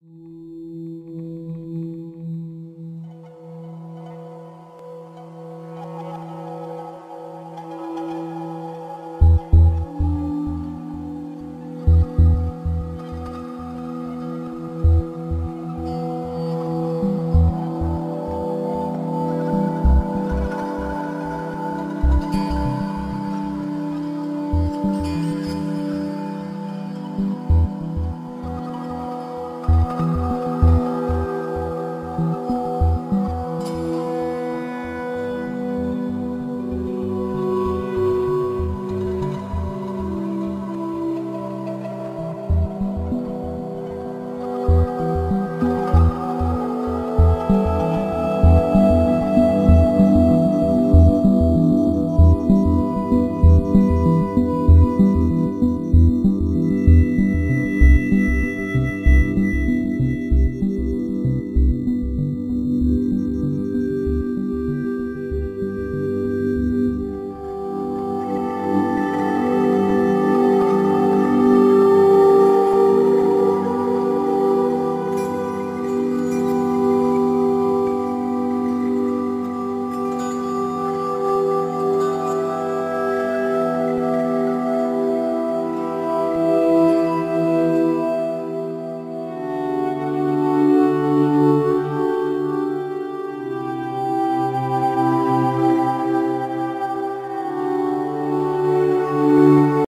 you